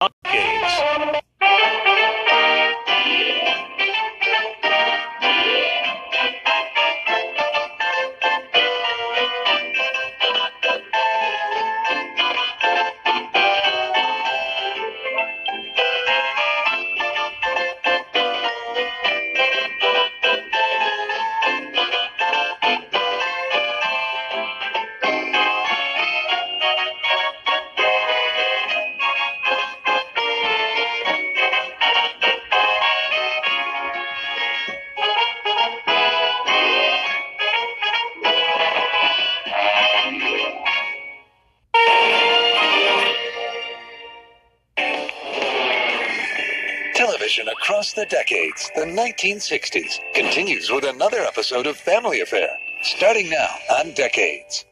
Decades. Television across the decades, the 1960s, continues with another episode of Family Affair, starting now on Decades.